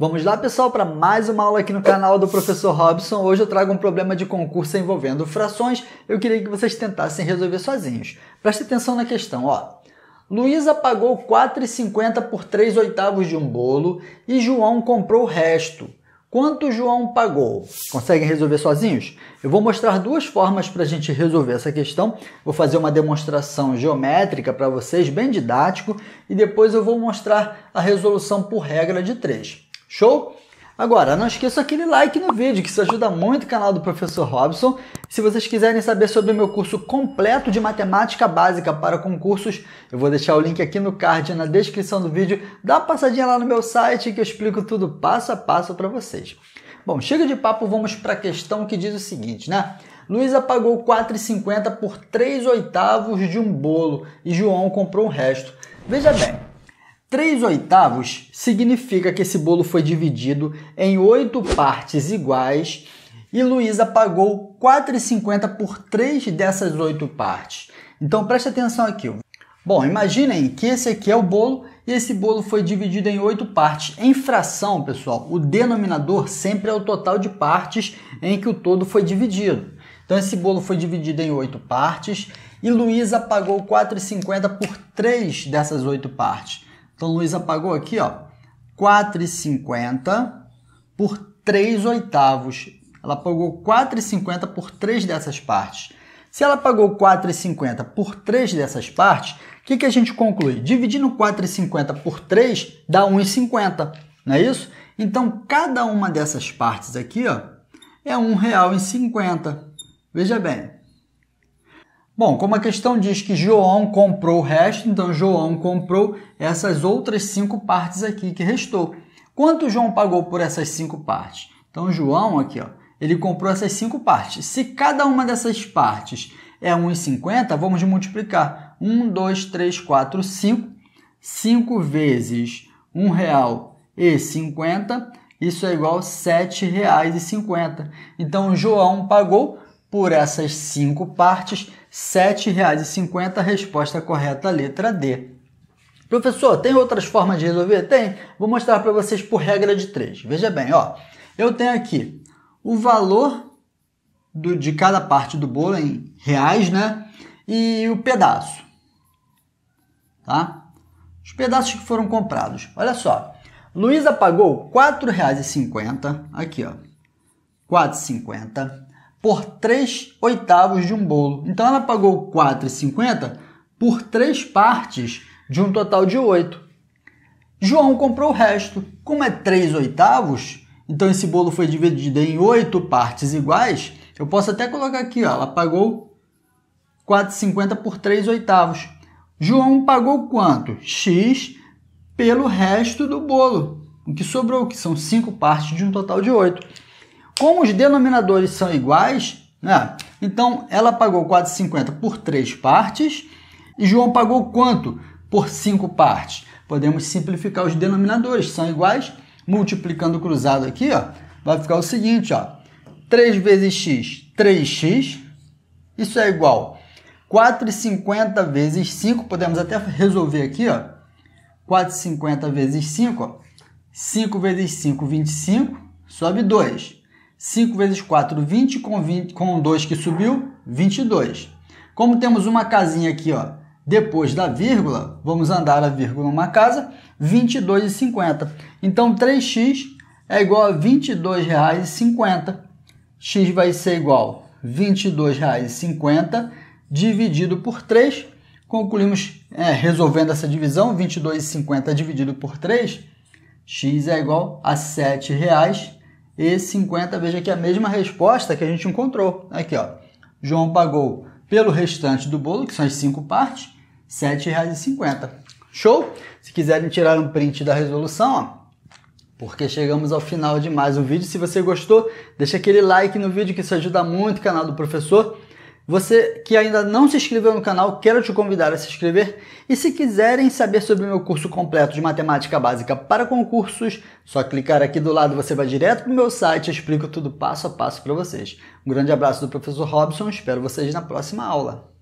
Vamos lá, pessoal, para mais uma aula aqui no canal do Professor Robson. Hoje eu trago um problema de concurso envolvendo frações. Eu queria que vocês tentassem resolver sozinhos. Preste atenção na questão, ó. Luísa pagou 4,50 por 3 oitavos de um bolo e João comprou o resto. Quanto João pagou? Conseguem resolver sozinhos? Eu vou mostrar duas formas para a gente resolver essa questão. Vou fazer uma demonstração geométrica para vocês, bem didático, e depois eu vou mostrar a resolução por regra de 3. Show? Agora, não esqueça aquele like no vídeo, que isso ajuda muito o canal do Professor Robson. Se vocês quiserem saber sobre o meu curso completo de matemática básica para concursos, eu vou deixar o link aqui no card na descrição do vídeo. Dá uma passadinha lá no meu site que eu explico tudo passo a passo para vocês. Bom, chega de papo, vamos para a questão que diz o seguinte, né? Luísa pagou 4,50 por 3 oitavos de um bolo e João comprou o resto. Veja bem, 3 oitavos significa que esse bolo foi dividido em oito partes iguais e Luísa pagou 4,50 por três dessas oito partes. Então preste atenção aqui. Bom, imaginem que esse aqui é o bolo e esse bolo foi dividido em oito partes. Em fração, pessoal, o denominador sempre é o total de partes em que o todo foi dividido. Então esse bolo foi dividido em oito partes e Luísa pagou 4,50 por três dessas oito partes. Então, Luísa pagou aqui, ó, 4,50 por 3 oitavos. Ela pagou 4,50 por 3 dessas partes. Se ela pagou 4,50 por 3 dessas partes, o que, que a gente conclui? Dividindo 4,50 por 3 dá 1,50, não é isso? Então, cada uma dessas partes aqui ó, é R$ 1,50. Veja bem, Bom, como a questão diz que João comprou o resto, então João comprou essas outras cinco partes aqui que restou. Quanto João pagou por essas cinco partes? Então João aqui, ó, ele comprou essas cinco partes. Se cada uma dessas partes é 1,50, vamos multiplicar. 1, 2, 3, 4, 5. 5 vezes R$ 1,50, isso é igual a R$ 7,50. Então João pagou por essas cinco partes, R$ 7,50. Resposta correta, letra D. Professor, tem outras formas de resolver? Tem. Vou mostrar para vocês por regra de três. Veja bem, ó. Eu tenho aqui o valor do, de cada parte do bolo em reais, né? E o pedaço. Tá? Os pedaços que foram comprados. Olha só. Luísa pagou R$ 4,50. Aqui, ó. R$ 4,50 por 3 oitavos de um bolo. Então ela pagou 4,50 por 3 partes de um total de 8. João comprou o resto. Como é 3 oitavos, então esse bolo foi dividido em 8 partes iguais, eu posso até colocar aqui, ó, ela pagou 4,50 por 3 oitavos. João pagou quanto? X pelo resto do bolo. O que sobrou, que são 5 partes de um total de 8. Como os denominadores são iguais, né? então ela pagou 4,50 por três partes e João pagou quanto por cinco partes? Podemos simplificar os denominadores, são iguais, multiplicando cruzado aqui, ó, vai ficar o seguinte, ó, 3 vezes x, 3x, isso é igual 4,50 vezes 5, podemos até resolver aqui, ó, 4,50 vezes 5, ó, 5 vezes 5, 25, sobe 2. 5 vezes 4, 20 com, 20, com 2 que subiu, 22. Como temos uma casinha aqui, ó, depois da vírgula, vamos andar a vírgula uma casa, 22,50. Então, 3x é igual a R$ 22,50. x vai ser igual a R$ 22,50 dividido por 3. Concluímos é, resolvendo essa divisão, 22,50 dividido por 3, x é igual a R$ 7,00 e 50, veja que é a mesma resposta que a gente encontrou. Aqui, ó. João pagou pelo restante do bolo, que são as cinco partes, R$ 7,50. Show? Se quiserem tirar um print da resolução, ó, porque chegamos ao final de mais um vídeo. Se você gostou, deixa aquele like no vídeo que isso ajuda muito o canal do professor. Você que ainda não se inscreveu no canal, quero te convidar a se inscrever. E se quiserem saber sobre o meu curso completo de matemática básica para concursos, só clicar aqui do lado, você vai direto para o meu site, explico tudo passo a passo para vocês. Um grande abraço do professor Robson, espero vocês na próxima aula.